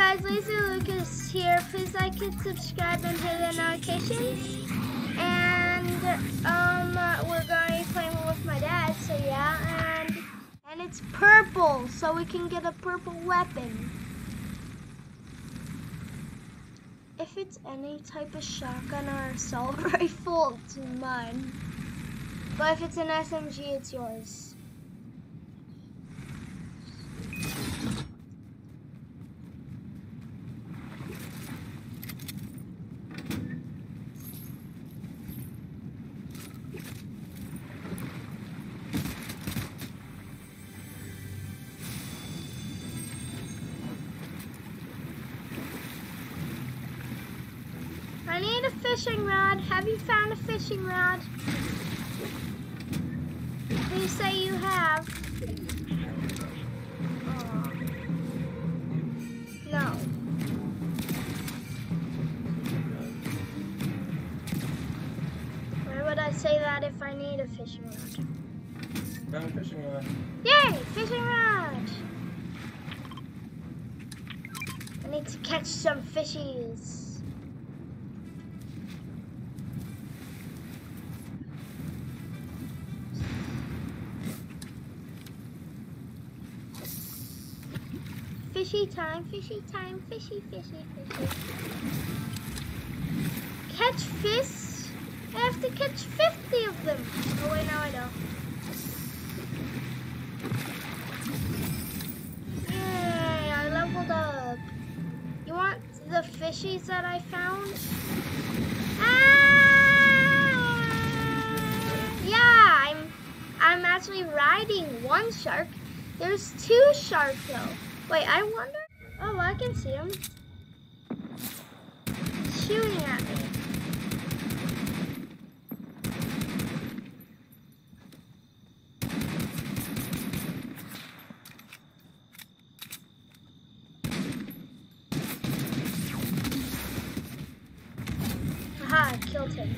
Guys, Laser Lucas here. Please like and subscribe and hit the notifications. And um, we're going to be playing with my dad, so yeah. And and it's purple, so we can get a purple weapon. If it's any type of shotgun or assault rifle, it's mine. But if it's an SMG, it's yours. I need a fishing rod. Have you found a fishing rod? Please say you have. No. Why would I say that if I need a fishing rod? Found a fishing rod. Yay! Fishing rod! I need to catch some fishies. Fishy time, fishy time, fishy, fishy, fishy. Catch fish? I have to catch 50 of them. Oh wait, no I don't. Yay, I leveled up. You want the fishies that I found? Ah! Yeah, I'm I'm actually riding one shark. There's two sharks though. Wait, I wonder. Oh, I can see him. Shooting at me. Aha, I killed him.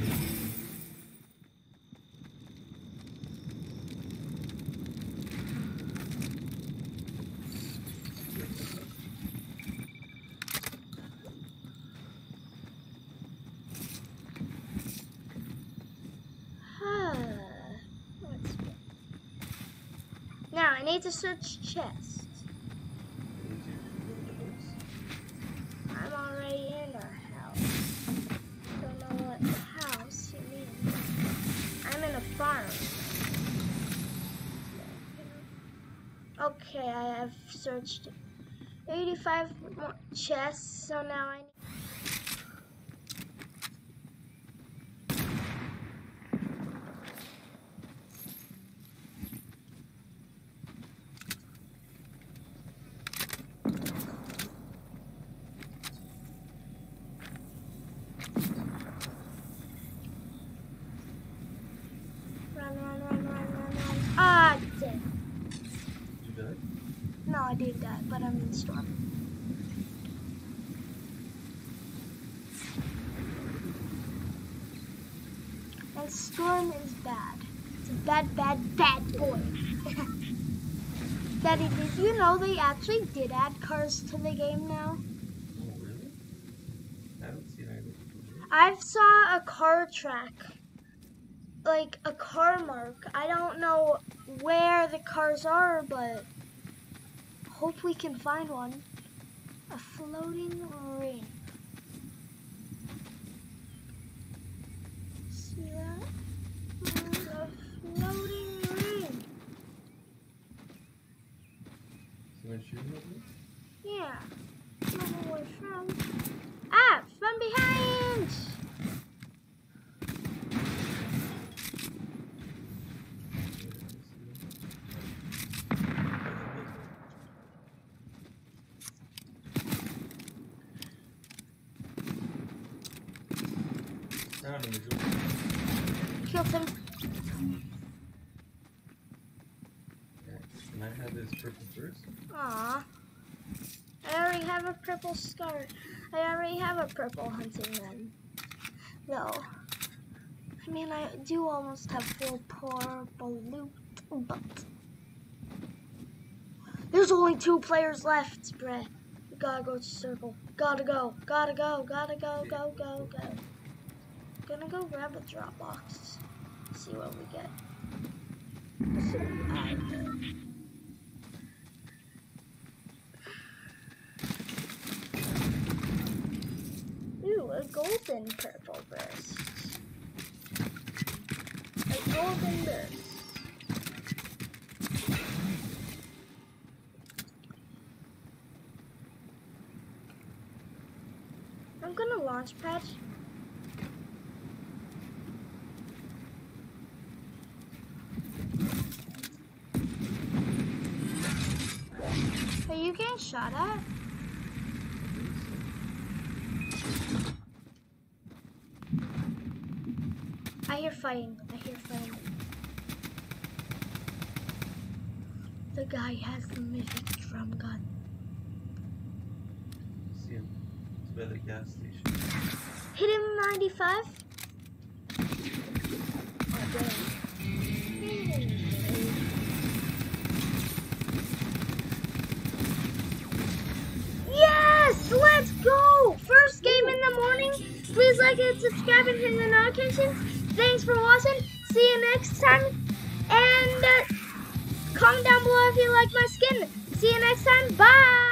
Let's go. Now I need to search chest. I'm already in a house. Don't know what house you mean. I'm in a farm. Okay, I have searched 85 more chests, so now I need. No, I did that, but I'm in the storm. And storm is bad. It's a bad, bad, bad boy. Daddy, did you know they actually did add cars to the game now? Oh, really? I seen anything. I saw a car track, like a car mark. I don't know where the cars are, but hope we can find one. A floating ring. See that? There's a floating ring. Someone shooting at me? Yeah. Don't know where from. Ah, from behind! Found him, Visual. Killed him. Can I have this purple first? Aw. I already have a purple scar. I already have a purple hunting gun. Though. I mean, I do almost have full purple loot, but. There's only two players left, bruh. We Gotta go to circle. Gotta go. Gotta go. Gotta go. Go. Go. Go. Gonna go grab a drop box. See what we get. Ooh, a golden purple burst. A golden burst. I'm gonna launch pad. Are you getting shot at? I hear fighting. I hear fighting. The guy has the mythic drum gun. See him. It's by the gas station. Hit him 95. Please like and subscribe and hit the notifications. Thanks for watching. See you next time. And uh, comment down below if you like my skin. See you next time. Bye!